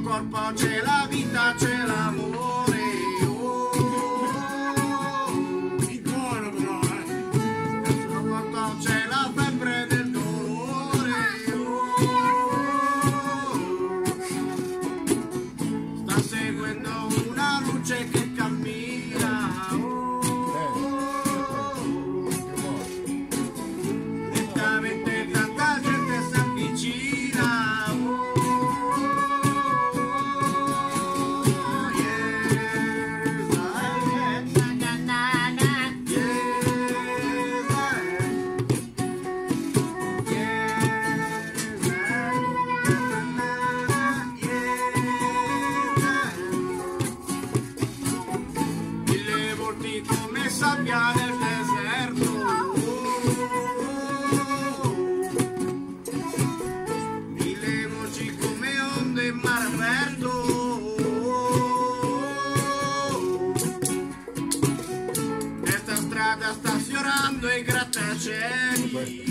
corpo c'è la vita, c'è l'amore. Nel deserto. Mille voci come onde in aperto. Questa strada sta sfiorando i grattacieli